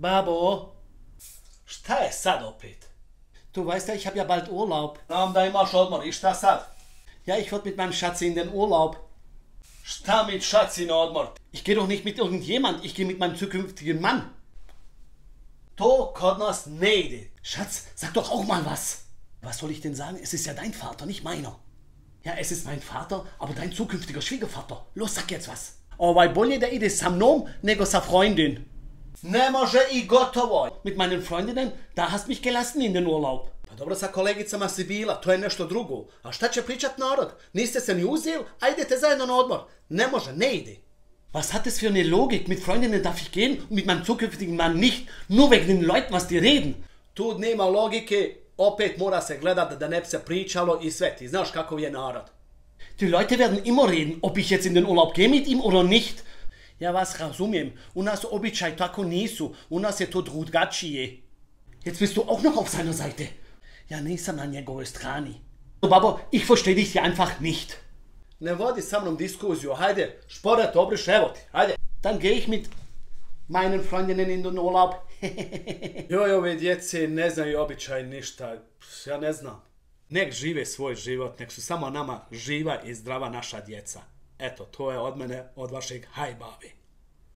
Babo, Šta je sad opet? du weißt ja, ich habe ja bald Urlaub. Znam da imaš odmor i šta sad? Ja, ich würde mit meinem Schatzi in den Urlaub. Šta mi šaci na odmor? Ich gehe doch nicht mit irgendjemand, ich gehe mit meinem zukünftigen Mann. To kod nas ne ide. Schatz, sag doch auch mal was. Was soll ich denn sagen? Es ist ja dein Vater, nicht meiner. Ja, es ist mein Vater, aber dein zukünftiger Schwiegervater. Los, sag jetzt was. Ovaj bolje da ide sa mnom nego sa Freundin. Ne može i gotovo. Mit meinen Freundinnen, da hast mich gelassen in den Urlaub. Pa dobro, sa kolegicama si bila, to je nešto drugo. A šta će pričat narod? Niste se ni uzeli, a idete zajedno na odmor. Ne može, ne ide. Was hat das für eine Logik? Mit Freundinnen darf ich gehen und mit meinem zukünftigen Mann nicht, nur wegen den Leuten, was die reden. Tu nema logike, opet mora se gledat da ne bi se pričalo i sve. Ti znaš kakav je narod. Die Leute werden immer reden, ob ich jetzt in den Urlaub gehe mit ihm oder nicht. Ja, was razumijem, u nas običaj tako nisu, u nas je to drugačije. Jetzt bist du auch noch auf seiner Seite. Ja, nisam na njegovoj strani. Babo, ich verstehe dich hier einfach nicht. Ne vodi sa mnom diskuziju, hajde, šporet obriš, evo ti, hajde. Dann gehe ich mit meinen Freundinnen in den Urlaub. Joj, ove djece ne znaju običaj ništa, ja ne znam. Nek žive svoj život, nek su samo nama živa i zdrava naša djeca. Eto, to je od mene, od vašeg hajbavi.